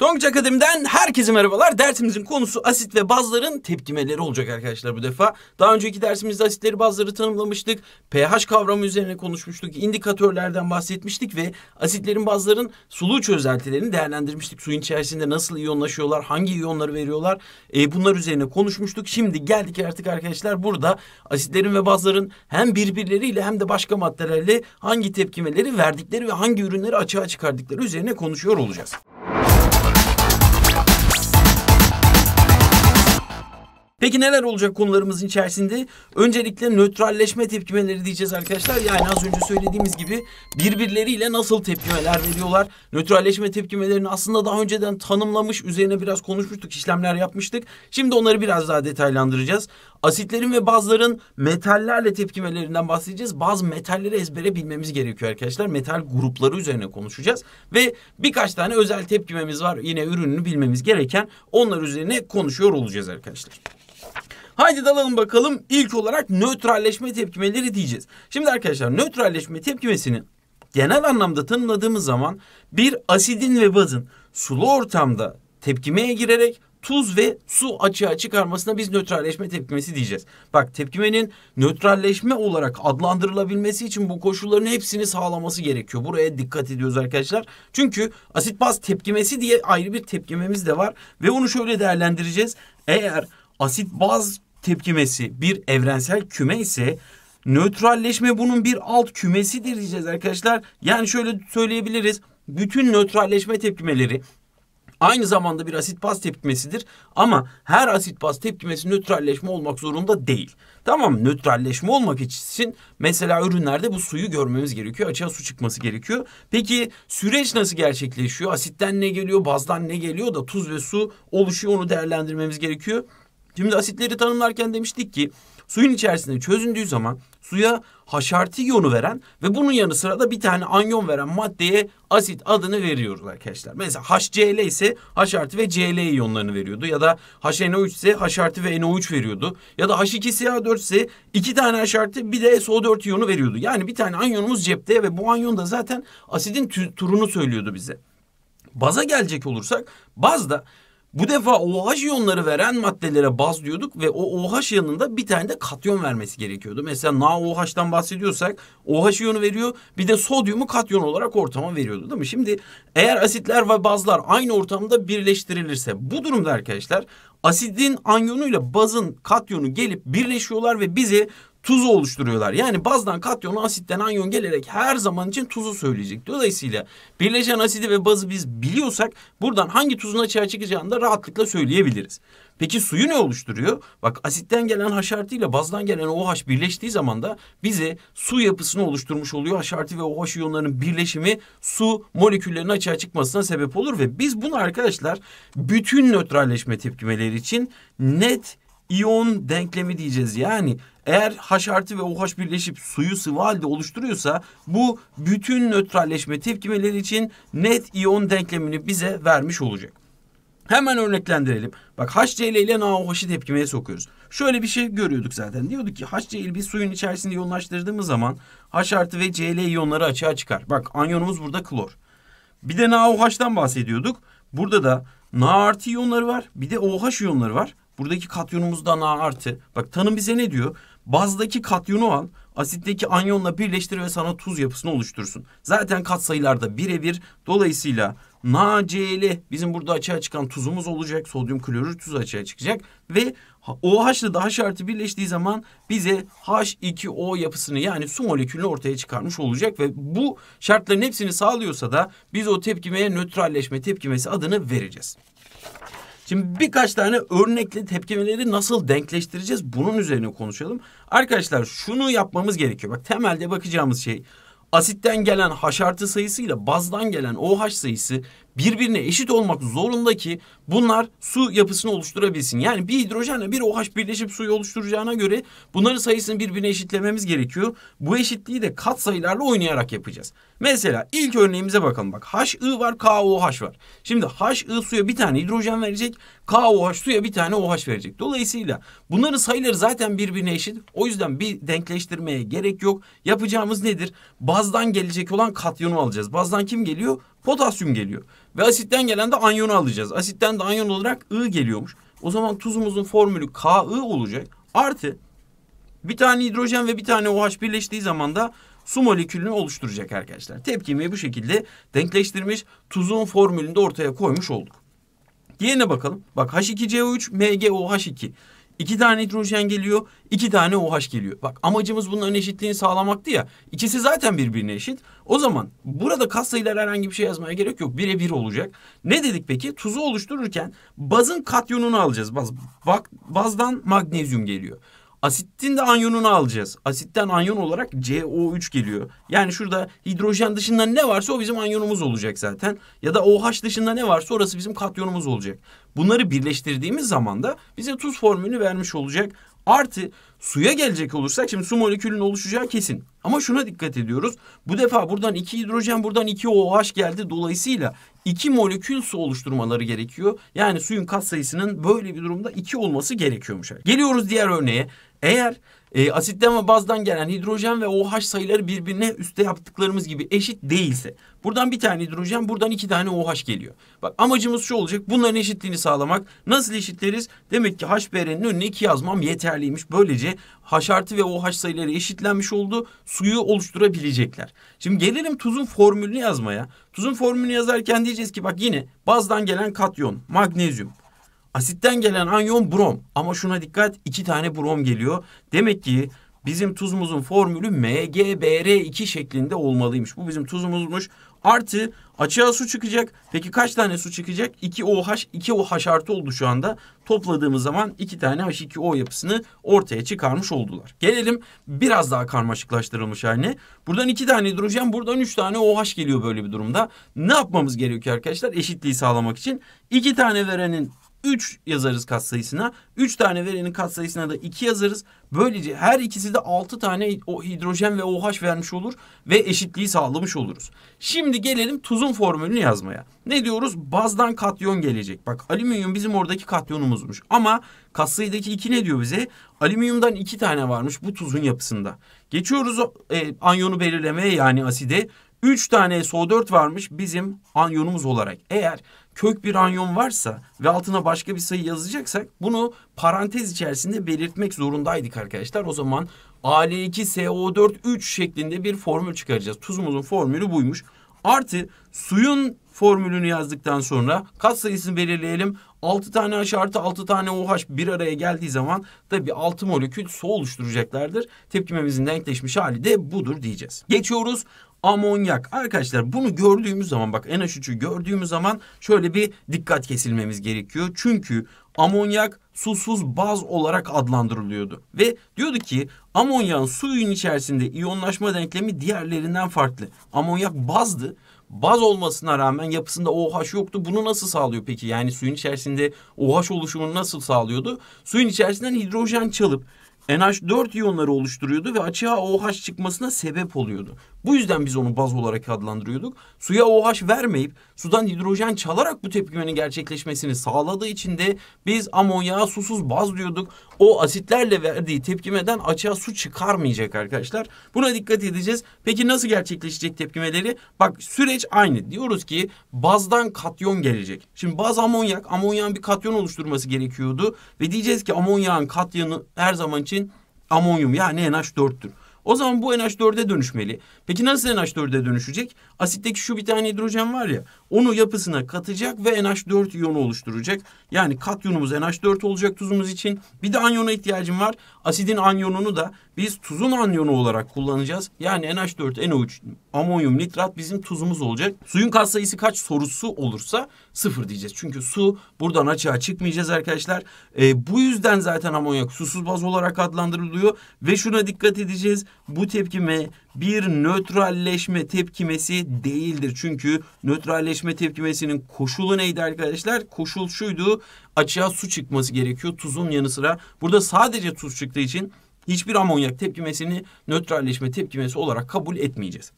Tonguç Akademi'den herkese merhabalar. Dersimizin konusu asit ve bazların tepkimeleri olacak arkadaşlar bu defa. Daha önceki dersimizde asitleri bazları tanımlamıştık. pH kavramı üzerine konuşmuştuk. indikatörlerden bahsetmiştik ve asitlerin bazların sulu çözeltilerini değerlendirmiştik. Suyun içerisinde nasıl iyonlaşıyorlar, hangi iyonları veriyorlar e, bunlar üzerine konuşmuştuk. Şimdi geldik artık arkadaşlar burada asitlerin ve bazların hem birbirleriyle hem de başka maddelerle hangi tepkimeleri verdikleri ve hangi ürünleri açığa çıkardıkları üzerine konuşuyor olacağız. Peki neler olacak konularımızın içerisinde? Öncelikle nötralleşme tepkimeleri diyeceğiz arkadaşlar. Yani az önce söylediğimiz gibi birbirleriyle nasıl tepkimeler veriyorlar? Nötralleşme tepkimelerini aslında daha önceden tanımlamış, üzerine biraz konuşmuştuk, işlemler yapmıştık. Şimdi onları biraz daha detaylandıracağız. Asitlerin ve bazların metallerle tepkimelerinden bahsedeceğiz. Bazı metalleri ezbere bilmemiz gerekiyor arkadaşlar. Metal grupları üzerine konuşacağız. Ve birkaç tane özel tepkimemiz var. Yine ürününü bilmemiz gereken onlar üzerine konuşuyor olacağız arkadaşlar. Haydi dalalım bakalım. İlk olarak nötralleşme tepkimeleri diyeceğiz. Şimdi arkadaşlar nötralleşme tepkimesini genel anlamda tanımladığımız zaman bir asidin ve bazın sulu ortamda tepkimeye girerek tuz ve su açığa çıkarmasına biz nötralleşme tepkimesi diyeceğiz. Bak tepkimenin nötralleşme olarak adlandırılabilmesi için bu koşulların hepsini sağlaması gerekiyor. Buraya dikkat ediyoruz arkadaşlar. Çünkü asit baz tepkimesi diye ayrı bir tepkimemiz de var ve onu şöyle değerlendireceğiz. Eğer asit baz tepkimesi bir evrensel küme ise nötralleşme bunun bir alt kümesidir diyeceğiz arkadaşlar. Yani şöyle söyleyebiliriz. Bütün nötralleşme tepkimeleri aynı zamanda bir asit baz tepkimesidir. Ama her asit baz tepkimesi nötralleşme olmak zorunda değil. Tamam nötralleşme olmak için mesela ürünlerde bu suyu görmemiz gerekiyor. Açığa su çıkması gerekiyor. Peki süreç nasıl gerçekleşiyor? Asitten ne geliyor, bazdan ne geliyor da tuz ve su oluşuyor onu değerlendirmemiz gerekiyor. Şimdi asitleri tanımlarken demiştik ki suyun içerisinde çözündüğü zaman suya haşartı iyonu veren ve bunun yanı sıra da bir tane anyon veren maddeye asit adını veriyoruz arkadaşlar. Mesela HCl ise haşartı ve Cl iyonlarını veriyordu ya da HNO3 ise haşartı ve NO3 veriyordu ya da H2SO4 ise iki tane haşartı bir de SO4 iyonu veriyordu. Yani bir tane anyonumuz cepte ve bu anyon da zaten asidin turunu söylüyordu bize. Baza gelecek olursak bazda bu defa OH iyonları veren maddelere baz diyorduk ve o OH yanında bir tane de katyon vermesi gerekiyordu. Mesela NaOH'tan bahsediyorsak OH iyonu veriyor bir de sodyumu katyon olarak ortama veriyordu değil mi? Şimdi eğer asitler ve bazlar aynı ortamda birleştirilirse bu durumda arkadaşlar asidin anyonuyla bazın katyonu gelip birleşiyorlar ve bize tuzu oluşturuyorlar. Yani bazdan katyonu asitten anyon gelerek her zaman için tuzu söyleyecek. Dolayısıyla birleşen asidi ve bazı biz biliyorsak buradan hangi tuzun açığa çıkacağını da rahatlıkla söyleyebiliriz. Peki suyu ne oluşturuyor? Bak asitten gelen haşartı ile bazdan gelen OH birleştiği zaman da bize su yapısını oluşturmuş oluyor. Haşartı ve OH iyonlarının birleşimi su moleküllerinin açığa çıkmasına sebep olur ve biz bunu arkadaşlar bütün nötralleşme tepkimeleri için net iyon denklemi diyeceğiz. Yani eğer H artı ve OH birleşip suyu sıvı halde oluşturuyorsa bu bütün nötralleşme tepkimeleri için net iyon denklemini bize vermiş olacak. Hemen örneklendirelim. Bak HCl ile NaOH'ı tepkimeye sokuyoruz. Şöyle bir şey görüyorduk zaten. Diyorduk ki HCl bir suyun içerisinde iyonlaştırdığımız zaman H artı ve Cl iyonları açığa çıkar. Bak anyonumuz burada klor. Bir de NaOH'tan bahsediyorduk. Burada da Na artı iyonları var. Bir de OH iyonları var. Buradaki katyonumuz da Na artı. Bak tanım bize ne diyor? Bazdaki katyonu al, asitteki anyonla birleştir ve sana tuz yapısını oluştursun. Zaten katsayılarda birebir. Dolayısıyla NaCl bizim burada açığa çıkan tuzumuz olacak. Sodyum klorür tuzu açığa çıkacak ve OH ile H artı birleştiği zaman bize H2O yapısını yani su molekülünü ortaya çıkarmış olacak ve bu şartların hepsini sağlıyorsa da biz o tepkimeye nötralleşme tepkimesi adını vereceğiz. Şimdi birkaç tane örnekli tepkimeleri nasıl denkleştireceğiz bunun üzerine konuşalım. Arkadaşlar şunu yapmamız gerekiyor. Bak temelde bakacağımız şey asitten gelen H artı sayısıyla bazdan gelen OH sayısı birbirine eşit olmak zorunda ki bunlar su yapısını oluşturabilsin. Yani bir hidrojenle bir OH birleşip suyu oluşturacağına göre bunların sayısını birbirine eşitlememiz gerekiyor. Bu eşitliği de kat sayılarla oynayarak yapacağız. Mesela ilk örneğimize bakalım bak. HI var, KOH var. Şimdi HI suya bir tane hidrojen verecek, KOH suya bir tane OH verecek. Dolayısıyla bunların sayıları zaten birbirine eşit. O yüzden bir denkleştirmeye gerek yok. Yapacağımız nedir? Bazdan gelecek olan katyonu alacağız. Bazdan kim geliyor? Potasyum geliyor. Ve asitten gelen de anyonu alacağız. Asitten de anyon olarak I geliyormuş. O zaman tuzumuzun formülü Ki olacak. Artı bir tane hidrojen ve bir tane OH birleştiği zaman da su molekülünü oluşturacak arkadaşlar. Tepkimeyi bu şekilde denkleştirmiş, tuzun formülünü de ortaya koymuş olduk. Diğerine bakalım. Bak H2CO3 MgOH2. İki tane hidrojen geliyor, iki tane OH geliyor. Bak amacımız bunların eşitliğini sağlamaktı ya. İkisi zaten birbirine eşit. O zaman burada katsayılar herhangi bir şey yazmaya gerek yok. Bire bir olacak. Ne dedik peki? Tuzu oluştururken bazın katyonunu alacağız. Baz, bak, bazdan magnezyum geliyor. Asitin de anyonunu alacağız. Asitten anyon olarak CO3 geliyor. Yani şurada hidrojen dışında ne varsa o bizim anyonumuz olacak zaten. Ya da OH dışında ne varsa orası bizim katyonumuz olacak. Bunları birleştirdiğimiz zaman da bize tuz formülünü vermiş olacak. Artı suya gelecek olursak şimdi su molekülünün oluşacağı kesin. Ama şuna dikkat ediyoruz. Bu defa buradan iki hidrojen buradan iki OH geldi. Dolayısıyla iki molekül su oluşturmaları gerekiyor. Yani suyun katsayısının böyle bir durumda iki olması gerekiyormuş. Geliyoruz diğer örneğe. Eğer e, asitten ve bazdan gelen hidrojen ve OH sayıları birbirine üstte yaptıklarımız gibi eşit değilse buradan bir tane hidrojen buradan iki tane OH geliyor. Bak amacımız şu olacak bunların eşitliğini sağlamak. Nasıl eşitleriz? Demek ki HBr'nin önüne iki yazmam yeterliymiş. Böylece H artı ve OH sayıları eşitlenmiş oldu. Suyu oluşturabilecekler. Şimdi gelelim tuzun formülünü yazmaya. Tuzun formülünü yazarken diyeceğiz ki bak yine bazdan gelen katyon, magnezyum, Asitten gelen anyon brom. Ama şuna dikkat iki tane brom geliyor. Demek ki bizim tuzumuzun formülü MgBr2 şeklinde olmalıymış. Bu bizim tuzumuzmuş. Artı açığa su çıkacak. Peki kaç tane su çıkacak? 2 OH, 2 OH artı oldu şu anda. Topladığımız zaman 2 tane H2O yapısını ortaya çıkarmış oldular. Gelelim biraz daha karmaşıklaştırılmış haline. Buradan 2 tane hidrojen, buradan 3 tane OH geliyor böyle bir durumda. Ne yapmamız gerekiyor arkadaşlar? Eşitliği sağlamak için 2 tane verenin 3 yazarız katsayısına. 3 tane verenin katsayısına da 2 yazarız. Böylece her ikisi de 6 tane o hidrojen ve OH vermiş olur ve eşitliği sağlamış oluruz. Şimdi gelelim tuzun formülünü yazmaya. Ne diyoruz? Bazdan katyon gelecek. Bak alüminyum bizim oradaki katyonumuzmuş. Ama katsayıdaki 2 ne diyor bize? Alüminyumdan 2 tane varmış bu tuzun yapısında. Geçiyoruz e, anyonu belirlemeye yani aside. 3 tane SO4 varmış bizim anyonumuz olarak. Eğer kök bir anyon varsa ve altına başka bir sayı yazacaksak bunu parantez içerisinde belirtmek zorundaydık arkadaşlar. O zaman Al2SO4 3 şeklinde bir formül çıkaracağız. Tuzumuzun formülü buymuş. Artı suyun formülünü yazdıktan sonra kat sayısını belirleyelim. 6 tane H artı 6 tane OH bir araya geldiği zaman tabii 6 molekül su oluşturacaklardır. Tepkimemizin denkleşmiş hali de budur diyeceğiz. Geçiyoruz amonyak. Arkadaşlar bunu gördüğümüz zaman bak NH3'ü gördüğümüz zaman şöyle bir dikkat kesilmemiz gerekiyor. Çünkü amonyak susuz baz olarak adlandırılıyordu. Ve diyordu ki amonyağın suyun içerisinde iyonlaşma denklemi diğerlerinden farklı. Amonyak bazdı. Baz olmasına rağmen yapısında OH yoktu. Bunu nasıl sağlıyor peki? Yani suyun içerisinde OH oluşumunu nasıl sağlıyordu? Suyun içerisinden hidrojen çalıp NH4 iyonları oluşturuyordu ve açığa OH çıkmasına sebep oluyordu. Bu yüzden biz onu baz olarak adlandırıyorduk. Suya OH vermeyip sudan hidrojen çalarak bu tepkimenin gerçekleşmesini sağladığı için de biz amonyağa susuz baz diyorduk. O asitlerle verdiği tepkimeden açığa su çıkarmayacak arkadaşlar. Buna dikkat edeceğiz. Peki nasıl gerçekleşecek tepkimeleri? Bak süreç aynı. Diyoruz ki bazdan katyon gelecek. Şimdi baz amonyak, amonyağın bir katyon oluşturması gerekiyordu. Ve diyeceğiz ki amonyağın katyonu her zaman için amonyum yani NH4'tür. O zaman bu NH4'e dönüşmeli. Peki nasıl NH4'e dönüşecek? Asitteki şu bir tane hidrojen var ya onu yapısına katacak ve NH4 iyonu oluşturacak. Yani katyonumuz NH4 olacak tuzumuz için. Bir de anyona ihtiyacım var. Asidin anyonunu da biz tuzun anyonu olarak kullanacağız. Yani NH4NO3 amonyum nitrat bizim tuzumuz olacak. Suyun katsayısı kaç sorusu olursa sıfır diyeceğiz. Çünkü su buradan açığa çıkmayacağız arkadaşlar. E, bu yüzden zaten amonyak susuz baz olarak adlandırılıyor. Ve şuna dikkat edeceğiz. Bu tepkime bir nötralleşme tepkimesi değildir. Çünkü nötralleşme tepkimesinin koşulu neydi arkadaşlar? Koşul şuydu. Açığa su çıkması gerekiyor tuzun yanı sıra. Burada sadece tuz çıktığı için hiçbir amonyak tepkimesini nötralleşme tepkimesi olarak kabul etmeyeceğiz.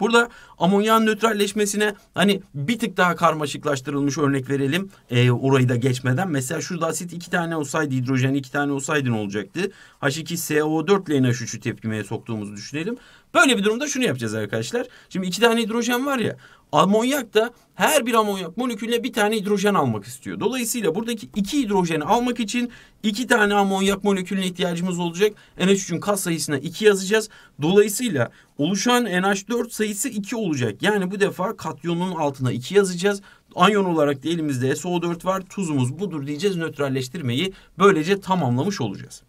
Burada amonyan nötralleşmesine hani bir tık daha karmaşıklaştırılmış örnek verelim. E, orayı da geçmeden. Mesela şurada asit iki tane olsaydı hidrojen iki tane olsaydı ne olacaktı? H2SO4 ile NH3'ü tepkimeye soktuğumuzu düşünelim. Böyle bir durumda şunu yapacağız arkadaşlar. Şimdi iki tane hidrojen var ya. Amonyak da her bir amonyak molekülüne bir tane hidrojen almak istiyor. Dolayısıyla buradaki iki hidrojeni almak için iki tane amonyak molekülüne ihtiyacımız olacak. NH3'ün kat sayısına 2 yazacağız. Dolayısıyla oluşan NH4 sayısı 2 olacak. Yani bu defa katyonun altına 2 yazacağız. Anyon olarak da elimizde SO4 var. Tuzumuz budur diyeceğiz. Nötralleştirmeyi böylece tamamlamış olacağız.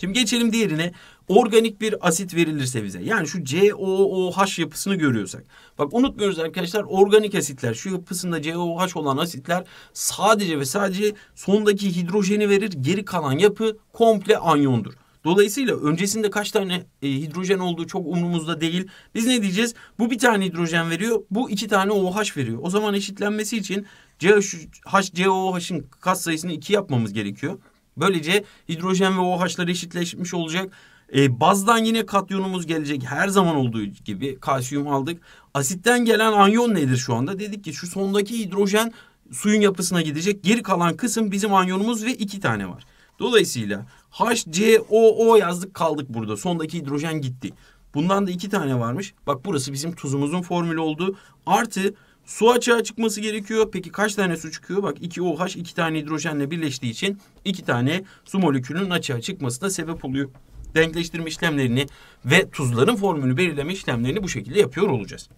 Şimdi geçelim diğerine. Organik bir asit verilirse bize. Yani şu COOH yapısını görüyorsak. Bak unutmuyoruz arkadaşlar organik asitler şu yapısında COOH olan asitler sadece ve sadece sondaki hidrojeni verir. Geri kalan yapı komple anyondur. Dolayısıyla öncesinde kaç tane e, hidrojen olduğu çok umurumuzda değil. Biz ne diyeceğiz? Bu bir tane hidrojen veriyor. Bu iki tane OH veriyor. O zaman eşitlenmesi için COOH'ın kat sayısını iki yapmamız gerekiyor. Böylece hidrojen ve OH'lar eşitleşmiş olacak. E, bazdan yine katyonumuz gelecek. Her zaman olduğu gibi kalsiyum aldık. Asitten gelen anyon nedir şu anda? Dedik ki şu sondaki hidrojen suyun yapısına gidecek. Geri kalan kısım bizim anyonumuz ve iki tane var. Dolayısıyla HCOO yazdık kaldık burada. Sondaki hidrojen gitti. Bundan da iki tane varmış. Bak burası bizim tuzumuzun formülü oldu. Artı Su açığa çıkması gerekiyor. Peki kaç tane su çıkıyor? Bak 2 OH iki tane hidrojenle birleştiği için iki tane su molekülünün açığa çıkmasına sebep oluyor. Denkleştirme işlemlerini ve tuzların formülünü belirleme işlemlerini bu şekilde yapıyor olacağız.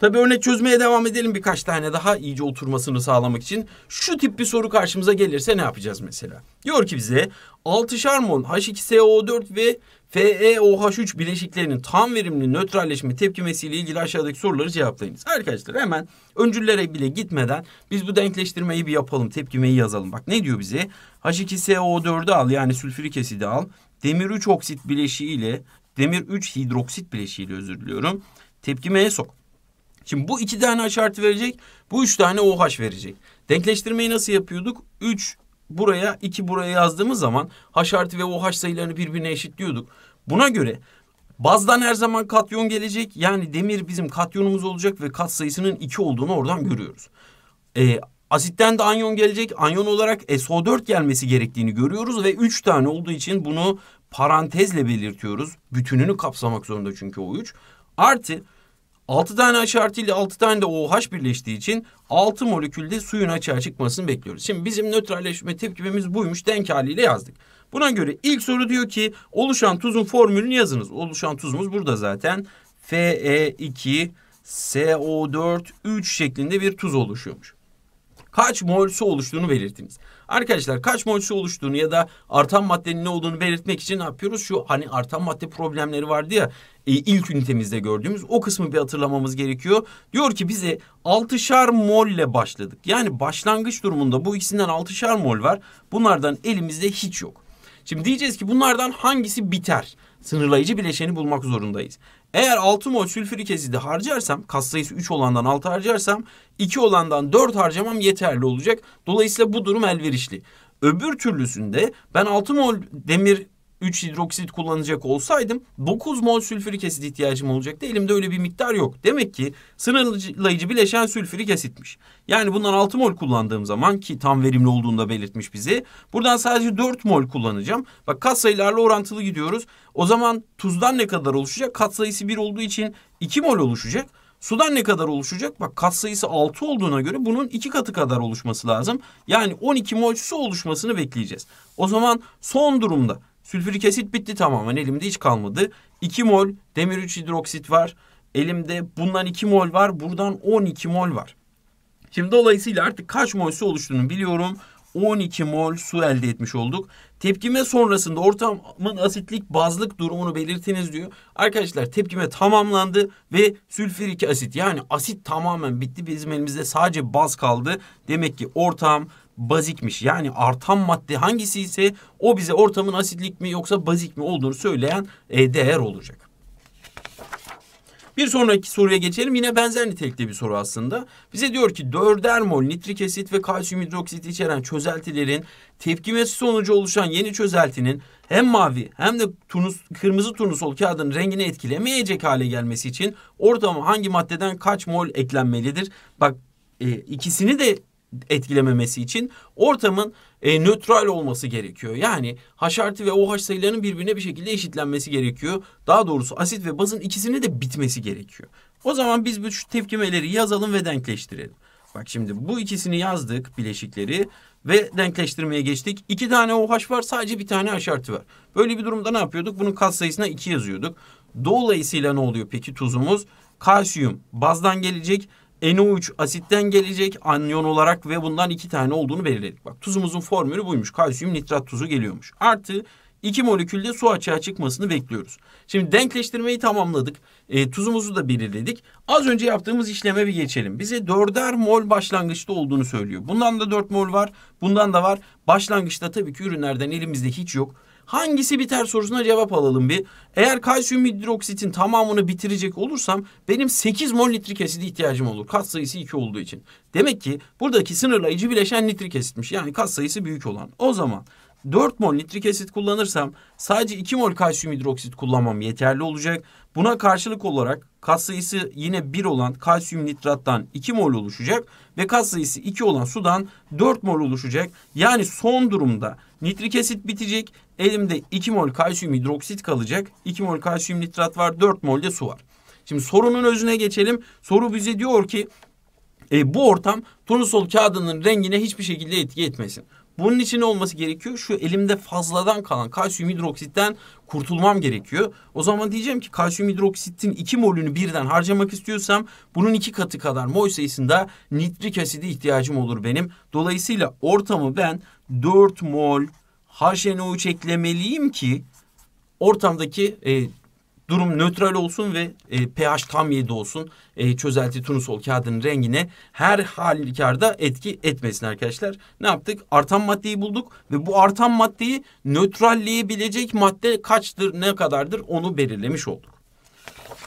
Tabi örnek çözmeye devam edelim birkaç tane daha iyice oturmasını sağlamak için. Şu tip bir soru karşımıza gelirse ne yapacağız mesela? Diyor ki bize 6'şar mol H2SO4 ve FeOH3 bileşiklerinin tam verimli nötralleşme tepkimesiyle ilgili aşağıdaki soruları cevaplayınız. Arkadaşlar hemen öncüllere bile gitmeden biz bu denkleştirmeyi bir yapalım. Tepkimeyi yazalım. Bak ne diyor bize? H2SO4'ü al yani sülfürik asidi al. Demir 3 oksit bileşiği ile demir 3 hidroksit bileşiği ile özür diliyorum. Tepkimeye sok. Şimdi bu iki tane H artı verecek. Bu üç tane OH verecek. Denkleştirmeyi nasıl yapıyorduk? 3 buraya 2 buraya yazdığımız zaman H artı ve OH sayılarını birbirine eşitliyorduk. Buna göre bazdan her zaman katyon gelecek. Yani demir bizim katyonumuz olacak ve kat sayısının 2 olduğunu oradan görüyoruz. E, asitten de anyon gelecek. Anyon olarak SO4 gelmesi gerektiğini görüyoruz ve 3 tane olduğu için bunu parantezle belirtiyoruz. Bütününü kapsamak zorunda çünkü o 3. Artı 6 tane H artı ile 6 tane de OH birleştiği için 6 molekülde suyun açığa çıkmasını bekliyoruz. Şimdi bizim nötralleşme tepkimemiz buymuş denk haliyle yazdık. Buna göre ilk soru diyor ki oluşan tuzun formülünü yazınız. Oluşan tuzumuz burada zaten Fe2 SO4 3 şeklinde bir tuz oluşuyormuş kaç mol su oluştuğunu belirtiniz. Arkadaşlar kaç mol su oluştuğunu ya da artan maddenin ne olduğunu belirtmek için ne yapıyoruz? Şu hani artan madde problemleri vardı ya e, ilk ünitemizde gördüğümüz o kısmı bir hatırlamamız gerekiyor. Diyor ki bize 6'şar mol ile başladık. Yani başlangıç durumunda bu ikisinden 6'şar mol var. Bunlardan elimizde hiç yok. Şimdi diyeceğiz ki bunlardan hangisi biter? Sınırlayıcı bileşeni bulmak zorundayız. Eğer 6 mol sülfürik asidi harcarsam, kas sayısı 3 olandan 6 harcarsam, 2 olandan 4 harcamam yeterli olacak. Dolayısıyla bu durum elverişli. Öbür türlüsünde ben 6 mol demir 3 hidroksit kullanacak olsaydım 9 mol sülfürik asit ihtiyacım olacaktı. Elimde öyle bir miktar yok. Demek ki sınırlayıcı bileşen sülfürik asitmiş. Yani bundan 6 mol kullandığım zaman ki tam verimli olduğunu da belirtmiş bize. Buradan sadece 4 mol kullanacağım. Bak kat sayılarla orantılı gidiyoruz. O zaman tuzdan ne kadar oluşacak? Kat sayısı 1 olduğu için 2 mol oluşacak. Sudan ne kadar oluşacak? Bak kat sayısı 6 olduğuna göre bunun iki katı kadar oluşması lazım. Yani 12 mol su oluşmasını bekleyeceğiz. O zaman son durumda Sülfürik asit bitti tamamen. Elimde hiç kalmadı. 2 mol demir 3 hidroksit var. Elimde bundan 2 mol var. Buradan 12 mol var. Şimdi dolayısıyla artık kaç mol su oluştuğunu biliyorum. 12 mol su elde etmiş olduk. Tepkime sonrasında ortamın asitlik bazlık durumunu belirtiniz diyor. Arkadaşlar tepkime tamamlandı ve sülfürik asit yani asit tamamen bitti. Bizim elimizde sadece baz kaldı. Demek ki ortam bazikmiş. Yani artan madde hangisi ise o bize ortamın asitlik mi yoksa bazik mi olduğunu söyleyen e, değer olacak. Bir sonraki soruya geçelim. Yine benzer nitelikte bir soru aslında. Bize diyor ki dörder mol nitrik asit ve kalsiyum hidroksit içeren çözeltilerin tepkimesi sonucu oluşan yeni çözeltinin hem mavi hem de turnus, kırmızı turnusol kağıdın rengini etkilemeyecek hale gelmesi için ortama hangi maddeden kaç mol eklenmelidir? Bak e, ikisini de etkilememesi için ortamın e, nötral olması gerekiyor. Yani H artı ve OH sayılarının birbirine bir şekilde eşitlenmesi gerekiyor. Daha doğrusu asit ve bazın ikisini de bitmesi gerekiyor. O zaman biz bu tepkimeleri yazalım ve denkleştirelim. Bak şimdi bu ikisini yazdık bileşikleri ve denkleştirmeye geçtik. İki tane OH var sadece bir tane H artı var. Böyle bir durumda ne yapıyorduk? Bunun katsayısına iki yazıyorduk. Dolayısıyla ne oluyor peki tuzumuz? Kalsiyum bazdan gelecek. NO3 asitten gelecek anyon olarak ve bundan iki tane olduğunu belirledik. Bak tuzumuzun formülü buymuş. Kalsiyum nitrat tuzu geliyormuş. Artı iki molekülde su açığa çıkmasını bekliyoruz. Şimdi denkleştirmeyi tamamladık. E, tuzumuzu da belirledik. Az önce yaptığımız işleme bir geçelim. Bize dörder mol başlangıçta olduğunu söylüyor. Bundan da dört mol var. Bundan da var. Başlangıçta tabii ki ürünlerden elimizde hiç yok. Hangisi biter sorusuna cevap alalım bir. Eğer kalsiyum hidroksitin tamamını bitirecek olursam benim 8 mol nitrik asidi ihtiyacım olur. Kat sayısı 2 olduğu için. Demek ki buradaki sınırlayıcı bileşen nitrik asitmiş. Yani kat sayısı büyük olan. O zaman 4 mol nitrik asit kullanırsam sadece 2 mol kalsiyum hidroksit kullanmam yeterli olacak. Buna karşılık olarak kat sayısı yine 1 olan kalsiyum nitrattan 2 mol oluşacak ve kat sayısı 2 olan sudan 4 mol oluşacak. Yani son durumda nitrik asit bitecek. Elimde 2 mol kalsiyum hidroksit kalacak. 2 mol kalsiyum nitrat var, 4 mol de su var. Şimdi sorunun özüne geçelim. Soru bize diyor ki e, bu ortam turnusol kağıdının rengine hiçbir şekilde etki etmesin. Bunun için ne olması gerekiyor? Şu elimde fazladan kalan kalsiyum hidroksitten kurtulmam gerekiyor. O zaman diyeceğim ki kalsiyum hidroksitin iki molünü birden harcamak istiyorsam bunun iki katı kadar mol sayısında nitrik asidi ihtiyacım olur benim. Dolayısıyla ortamı ben 4 mol HNO3 eklemeliyim ki ortamdaki e, durum nötral olsun ve e, pH tam 7 olsun. E, çözelti turnusol kağıdının rengine her halükarda etki etmesin arkadaşlar. Ne yaptık? Artan maddeyi bulduk ve bu artan maddeyi nötralleyebilecek madde kaçtır, ne kadardır onu belirlemiş olduk.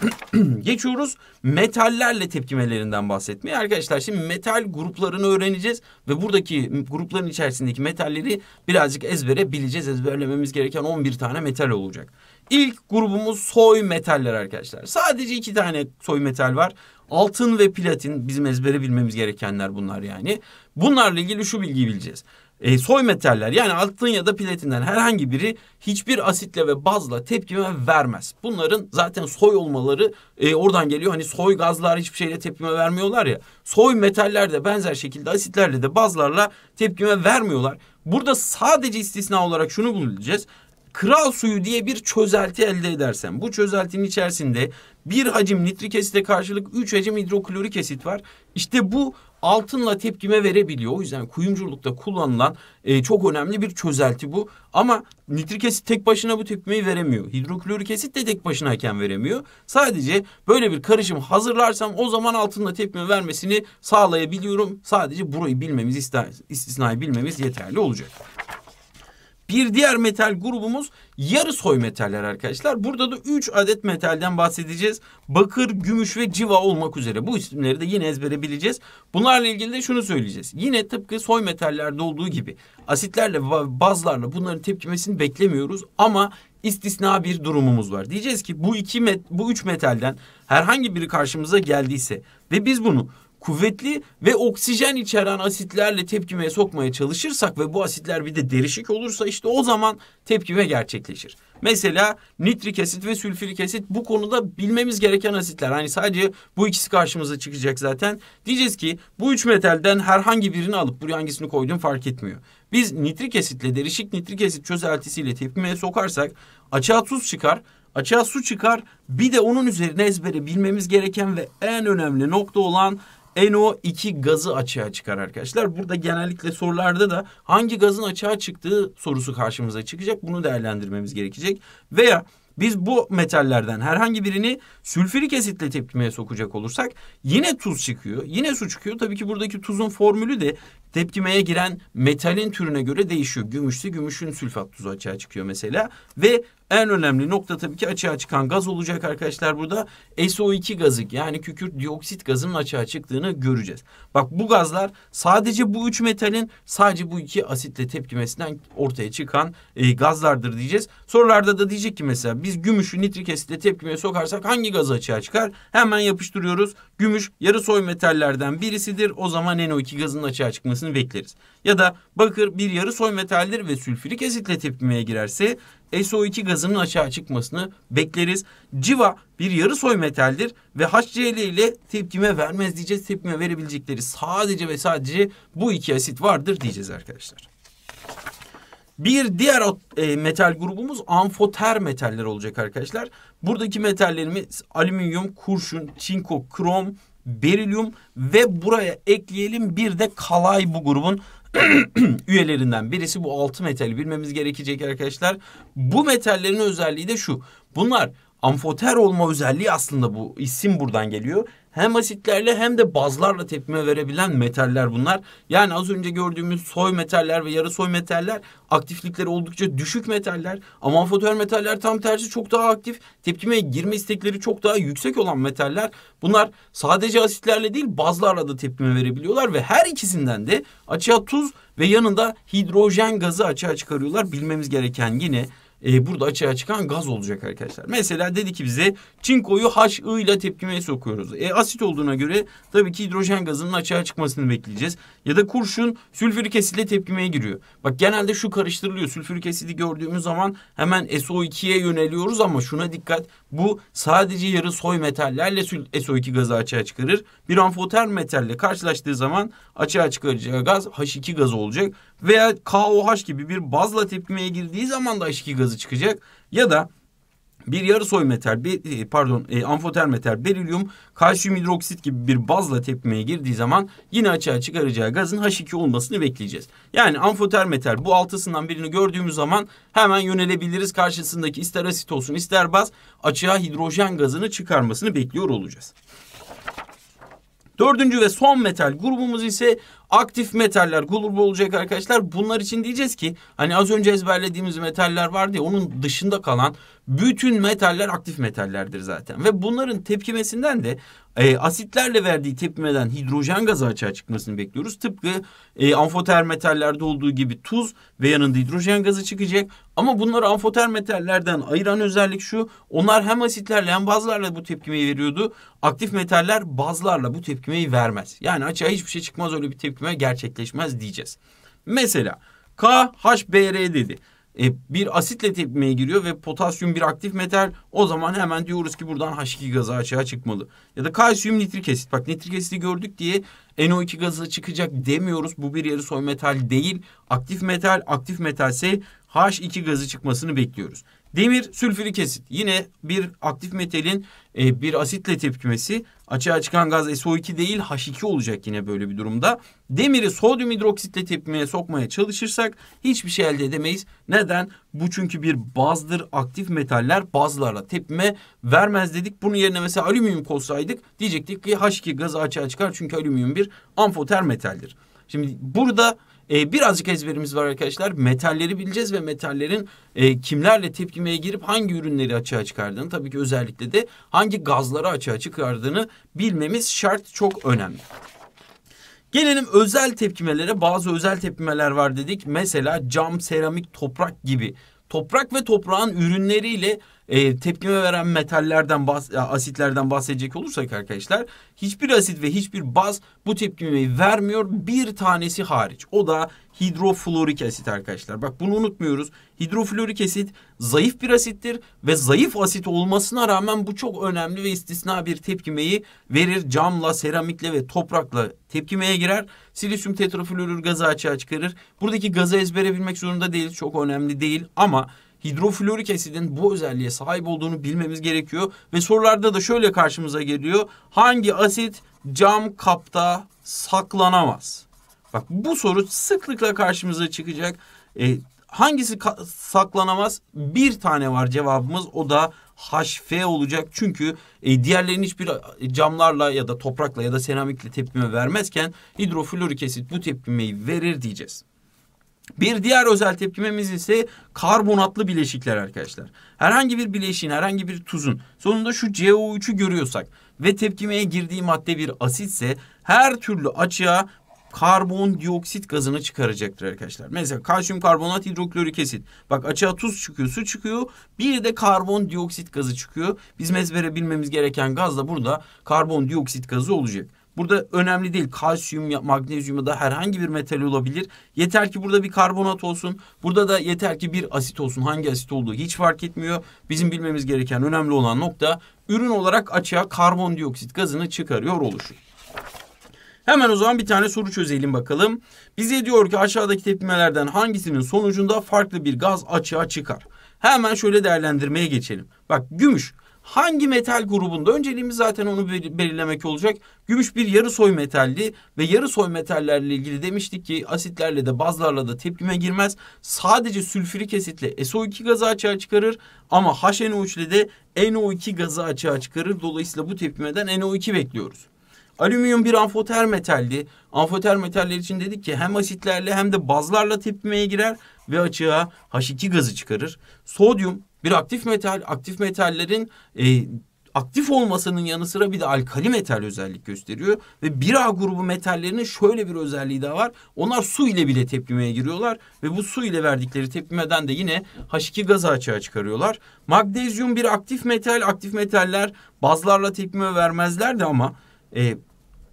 Geçiyoruz metallerle tepkimelerinden bahsetmeye. Arkadaşlar şimdi metal gruplarını öğreneceğiz ve buradaki grupların içerisindeki metalleri birazcık ezbere bileceğiz. Ezberlememiz gereken 11 tane metal olacak. İlk grubumuz soy metaller arkadaşlar. Sadece iki tane soy metal var. Altın ve platin bizim ezbere bilmemiz gerekenler bunlar yani. Bunlarla ilgili şu bilgiyi bileceğiz. E, soy metaller yani altın ya da platinden herhangi biri hiçbir asitle ve bazla tepkime vermez. Bunların zaten soy olmaları e, oradan geliyor. Hani soy gazlar hiçbir şeyle tepkime vermiyorlar ya. Soy metaller de benzer şekilde asitlerle de bazlarla tepkime vermiyorlar. Burada sadece istisna olarak şunu bulacağız kral suyu diye bir çözelti elde edersem bu çözeltinin içerisinde bir hacim nitrik asite karşılık üç hacim hidroklorik asit var. İşte bu altınla tepkime verebiliyor. O yüzden kuyumculukta kullanılan e, çok önemli bir çözelti bu. Ama nitrik asit tek başına bu tepkimeyi veremiyor. Hidroklorik asit de tek başınayken veremiyor. Sadece böyle bir karışım hazırlarsam o zaman altınla tepkime vermesini sağlayabiliyorum. Sadece burayı bilmemiz, istisnayı bilmemiz yeterli olacak. Bir diğer metal grubumuz yarı soy metaller arkadaşlar. Burada da 3 adet metalden bahsedeceğiz. Bakır, gümüş ve civa olmak üzere. Bu isimleri de yine ezbere bileceğiz. Bunlarla ilgili de şunu söyleyeceğiz. Yine tıpkı soy metallerde olduğu gibi asitlerle bazlarla bunların tepkimesini beklemiyoruz ama istisna bir durumumuz var. Diyeceğiz ki bu iki met bu üç metalden herhangi biri karşımıza geldiyse ve biz bunu kuvvetli ve oksijen içeren asitlerle tepkimeye sokmaya çalışırsak ve bu asitler bir de derişik olursa işte o zaman tepkime gerçekleşir. Mesela nitrik asit ve sülfürik asit bu konuda bilmemiz gereken asitler. Hani sadece bu ikisi karşımıza çıkacak zaten. Diyeceğiz ki bu üç metalden herhangi birini alıp buraya hangisini koyduğum fark etmiyor. Biz nitrik asitle derişik nitrik asit çözeltisiyle tepkimeye sokarsak açığa tuz çıkar. Açığa su çıkar. Bir de onun üzerine ezbere bilmemiz gereken ve en önemli nokta olan NO2 gazı açığa çıkar arkadaşlar. Burada genellikle sorularda da hangi gazın açığa çıktığı sorusu karşımıza çıkacak. Bunu değerlendirmemiz gerekecek. Veya biz bu metallerden herhangi birini sülfürik asitle tepkimeye sokacak olursak yine tuz çıkıyor. Yine su çıkıyor. Tabii ki buradaki tuzun formülü de tepkimeye giren metalin türüne göre değişiyor. Gümüşse gümüşün sülfat tuzu açığa çıkıyor mesela. Ve en önemli nokta tabii ki açığa çıkan gaz olacak arkadaşlar burada. SO2 gazı yani kükürt dioksit gazının açığa çıktığını göreceğiz. Bak bu gazlar sadece bu üç metalin sadece bu iki asitle tepkimesinden ortaya çıkan e, gazlardır diyeceğiz. Sorularda da diyecek ki mesela biz gümüşü nitrik asitle tepkimeye sokarsak hangi gaz açığa çıkar? Hemen yapıştırıyoruz. Gümüş yarı soy metallerden birisidir. O zaman NO2 gazının açığa çıkmasını bekleriz. Ya da bakır bir yarı soy metaldir ve sülfürik asitle tepkimeye girerse SO2 gazının açığa çıkmasını bekleriz. Civa bir yarı soy metaldir ve HCl ile tepkime vermez diyeceğiz. Tepkime verebilecekleri sadece ve sadece bu iki asit vardır diyeceğiz arkadaşlar. Bir diğer e, metal grubumuz amfoter metaller olacak arkadaşlar. Buradaki metallerimiz alüminyum, kurşun, çinko, krom, berilyum ve buraya ekleyelim bir de kalay bu grubun üyelerinden birisi bu altı metali bilmemiz gerekecek arkadaşlar. Bu metallerin özelliği de şu. Bunlar amfoter olma özelliği aslında bu isim buradan geliyor hem asitlerle hem de bazlarla tepkime verebilen metaller bunlar. Yani az önce gördüğümüz soy metaller ve yarı soy metaller aktiflikleri oldukça düşük metaller. Ama amfotör metaller tam tersi çok daha aktif. Tepkimeye girme istekleri çok daha yüksek olan metaller. Bunlar sadece asitlerle değil bazlarla da tepkime verebiliyorlar ve her ikisinden de açığa tuz ve yanında hidrojen gazı açığa çıkarıyorlar. Bilmemiz gereken yine e, burada açığa çıkan gaz olacak arkadaşlar. Mesela dedi ki bize çinkoyu HI ile tepkimeye sokuyoruz. E, asit olduğuna göre tabii ki hidrojen gazının açığa çıkmasını bekleyeceğiz. Ya da kurşun sülfürik asitle tepkimeye giriyor. Bak genelde şu karıştırılıyor. Sülfürik asidi gördüğümüz zaman hemen SO2'ye yöneliyoruz ama şuna dikkat. Bu sadece yarı soy metallerle SO2 gazı açığa çıkarır. Bir amfoter metalle karşılaştığı zaman açığa çıkaracağı gaz H2 gazı olacak. Veya KOH gibi bir bazla tepkimeye girdiği zaman da H2 gazı çıkacak. Ya da bir yarı soy metal, bir, e, pardon e, amfoter metal, berilyum, kalsiyum hidroksit gibi bir bazla tepkimeye girdiği zaman yine açığa çıkaracağı gazın H2 olmasını bekleyeceğiz. Yani amfoter metal bu altısından birini gördüğümüz zaman hemen yönelebiliriz. Karşısındaki ister asit olsun ister baz açığa hidrojen gazını çıkarmasını bekliyor olacağız. Dördüncü ve son metal grubumuz ise aktif metaller grubu olacak arkadaşlar. Bunlar için diyeceğiz ki hani az önce ezberlediğimiz metaller vardı ya onun dışında kalan bütün metaller aktif metallerdir zaten. Ve bunların tepkimesinden de e, asitlerle verdiği tepkimeden hidrojen gazı açığa çıkmasını bekliyoruz. Tıpkı e, amfoter metallerde olduğu gibi tuz ve yanında hidrojen gazı çıkacak. Ama bunları amfoter metallerden ayıran özellik şu. Onlar hem asitlerle hem bazlarla bu tepkimeyi veriyordu. Aktif metaller bazlarla bu tepkimeyi vermez. Yani açığa hiçbir şey çıkmaz öyle bir tepkime gerçekleşmez diyeceğiz. Mesela KHBr dedi e, bir asitle tepkimeye giriyor ve potasyum bir aktif metal o zaman hemen diyoruz ki buradan H2 gazı açığa çıkmalı. Ya da kalsiyum nitrik asit. Bak nitrik asiti gördük diye NO2 gazı çıkacak demiyoruz. Bu bir yarı soy metal değil. Aktif metal, aktif metalse H2 gazı çıkmasını bekliyoruz. Demir sülfürik asit yine bir aktif metalin e, bir asitle tepkimesi açığa çıkan gaz SO2 değil H2 olacak yine böyle bir durumda. Demiri sodyum hidroksitle tepkimeye sokmaya çalışırsak hiçbir şey elde edemeyiz. Neden? Bu çünkü bir bazdır. Aktif metaller bazlarla tepkime vermez dedik. Bunun yerine mesela alüminyum koysaydık diyecektik ki H2 gazı açığa çıkar çünkü alüminyum bir amfoter metaldir. Şimdi burada e, birazcık ezberimiz var arkadaşlar. Metalleri bileceğiz ve metallerin e, kimlerle tepkimeye girip hangi ürünleri açığa çıkardığını tabii ki özellikle de hangi gazları açığa çıkardığını bilmemiz şart çok önemli. Gelelim özel tepkimelere. Bazı özel tepkimeler var dedik. Mesela cam, seramik, toprak gibi. Toprak ve toprağın ürünleriyle e, tepkime veren metallerden, bahs asitlerden bahsedecek olursak arkadaşlar hiçbir asit ve hiçbir baz bu tepkimeyi vermiyor bir tanesi hariç. O da hidroflorik asit arkadaşlar. Bak bunu unutmuyoruz. Hidroflorik asit zayıf bir asittir ve zayıf asit olmasına rağmen bu çok önemli ve istisna bir tepkimeyi verir. Camla, seramikle ve toprakla tepkimeye girer. Silisyum tetrafluorür gazı açığa çıkarır. Buradaki gazı ezbere bilmek zorunda değiliz. Çok önemli değil ama hidroflorik asidin bu özelliğe sahip olduğunu bilmemiz gerekiyor. Ve sorularda da şöyle karşımıza geliyor. Hangi asit cam kapta saklanamaz? Bak bu soru sıklıkla karşımıza çıkacak. E, hangisi saklanamaz? Bir tane var cevabımız o da HF olacak. Çünkü e, diğerlerinin hiçbir camlarla ya da toprakla ya da seramikle tepkime vermezken hidroflorik asit bu tepkimeyi verir diyeceğiz. Bir diğer özel tepkimemiz ise karbonatlı bileşikler arkadaşlar. Herhangi bir bileşiğin, herhangi bir tuzun sonunda şu CO3'ü görüyorsak ve tepkimeye girdiği madde bir asitse her türlü açığa karbondioksit gazını çıkaracaktır arkadaşlar. Mesela kalsiyum karbonat hidroklorik asit. Bak açığa tuz çıkıyor, su çıkıyor. Bir de karbondioksit gazı çıkıyor. Bizim ezbere bilmemiz gereken gaz da burada karbondioksit gazı olacak. Burada önemli değil kalsiyum, magnezyum ya da herhangi bir metal olabilir. Yeter ki burada bir karbonat olsun. Burada da yeter ki bir asit olsun. Hangi asit olduğu hiç fark etmiyor. Bizim bilmemiz gereken önemli olan nokta ürün olarak açığa karbondioksit gazını çıkarıyor oluşu. Hemen o zaman bir tane soru çözelim bakalım. Bize diyor ki aşağıdaki tepkimelerden hangisinin sonucunda farklı bir gaz açığa çıkar? Hemen şöyle değerlendirmeye geçelim. Bak gümüş hangi metal grubunda önceliğimiz zaten onu belirlemek olacak. Gümüş bir yarı soy metalli ve yarı soy metallerle ilgili demiştik ki asitlerle de bazlarla da tepkime girmez. Sadece sülfürik asitle SO2 gazı açığa çıkarır ama HNO3 ile de NO2 gazı açığa çıkarır. Dolayısıyla bu tepkimeden NO2 bekliyoruz. Alüminyum bir amfoter metalli. Amfoter metaller için dedik ki hem asitlerle hem de bazlarla tepkimeye girer ve açığa H2 gazı çıkarır. Sodyum bir aktif metal. Aktif metallerin e, aktif olmasının yanı sıra bir de alkali metal özellik gösteriyor. Ve bir A grubu metallerinin şöyle bir özelliği daha var. Onlar su ile bile tepkimeye giriyorlar. Ve bu su ile verdikleri tepkimeden de yine H2 gazı açığa çıkarıyorlar. Magnezyum bir aktif metal. Aktif metaller bazlarla tepkime vermezlerdi ama e,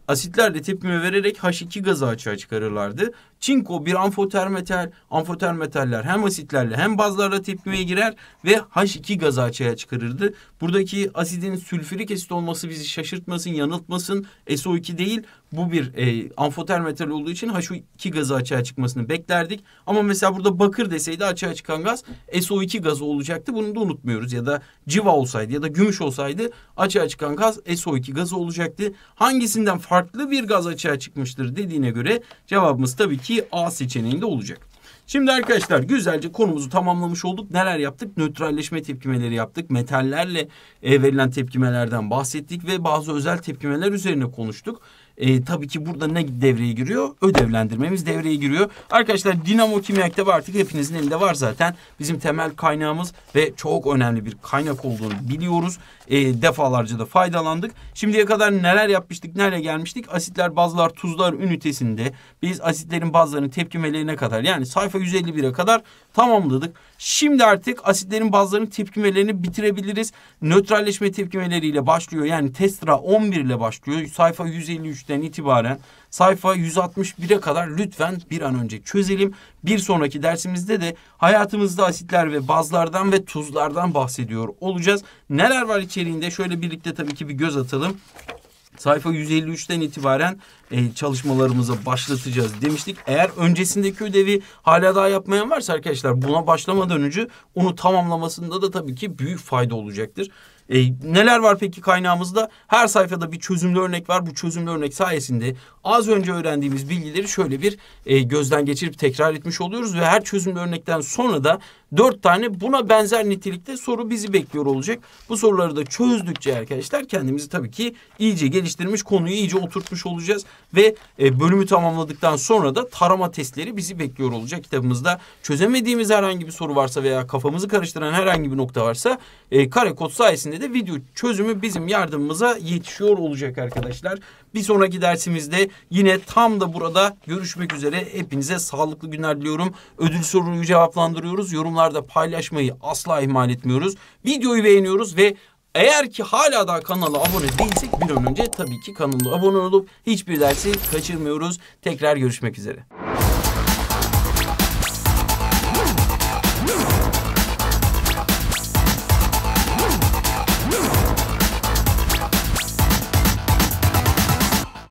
asitlerle tepkime vererek H2 gazı açığa çıkarırlardı. Çinko bir amfoter metal. Amfoter metaller hem asitlerle hem bazlarla tepkimeye girer ve H2 gazı açığa çıkarırdı. Buradaki asidin sülfürik asit olması bizi şaşırtmasın, yanıltmasın. SO2 değil bu bir e, amfoter metal olduğu için H2 gazı açığa çıkmasını beklerdik. Ama mesela burada bakır deseydi açığa çıkan gaz SO2 gazı olacaktı. Bunu da unutmuyoruz. Ya da civa olsaydı ya da gümüş olsaydı açığa çıkan gaz SO2 gazı olacaktı. Hangisinden farklı bir gaz açığa çıkmıştır dediğine göre cevabımız tabii ki ki A seçeneğinde olacak. Şimdi arkadaşlar güzelce konumuzu tamamlamış olduk. Neler yaptık? Nötralleşme tepkimeleri yaptık. Metallerle e, verilen tepkimelerden bahsettik ve bazı özel tepkimeler üzerine konuştuk. E, tabii ki burada ne devreye giriyor? Ödevlendirmemiz devreye giriyor. Arkadaşlar dinamo kimya kitabı artık hepinizin elinde var zaten. Bizim temel kaynağımız ve çok önemli bir kaynak olduğunu biliyoruz. E, defalarca da faydalandık. Şimdiye kadar neler yapmıştık, nereye gelmiştik? Asitler, bazlar, tuzlar ünitesinde biz asitlerin bazılarının tepkimelerine kadar yani sayfa 151'e kadar tamamladık. Şimdi artık asitlerin bazılarının tepkimelerini bitirebiliriz. Nötralleşme tepkimeleriyle başlıyor. Yani Testra 11 ile başlıyor. Sayfa 153'ten itibaren sayfa 161'e kadar lütfen bir an önce çözelim. Bir sonraki dersimizde de hayatımızda asitler ve bazlardan ve tuzlardan bahsediyor olacağız. Neler var içeriğinde şöyle birlikte tabii ki bir göz atalım sayfa 153'ten itibaren e, çalışmalarımıza başlatacağız demiştik. Eğer öncesindeki ödevi hala daha yapmayan varsa arkadaşlar buna başlamadan önce onu tamamlamasında da tabii ki büyük fayda olacaktır. E, neler var peki kaynağımızda? Her sayfada bir çözümlü örnek var. Bu çözümlü örnek sayesinde az önce öğrendiğimiz bilgileri şöyle bir e, gözden geçirip tekrar etmiş oluyoruz ve her çözümlü örnekten sonra da dört tane buna benzer nitelikte soru bizi bekliyor olacak. Bu soruları da çözdükçe arkadaşlar kendimizi tabii ki iyice geliştirmiş, konuyu iyice oturtmuş olacağız ve e, bölümü tamamladıktan sonra da tarama testleri bizi bekliyor olacak kitabımızda. Çözemediğimiz herhangi bir soru varsa veya kafamızı karıştıran herhangi bir nokta varsa e, kare kod sayesinde de video çözümü bizim yardımımıza yetişiyor olacak arkadaşlar. Bir sonraki dersimizde yine tam da burada görüşmek üzere. Hepinize sağlıklı günler diliyorum. Ödül soruyu cevaplandırıyoruz. Yorumlarda paylaşmayı asla ihmal etmiyoruz. Videoyu beğeniyoruz ve eğer ki hala daha kanala abone değilsek bir an önce tabii ki kanala abone olup hiçbir dersi kaçırmıyoruz. Tekrar görüşmek üzere.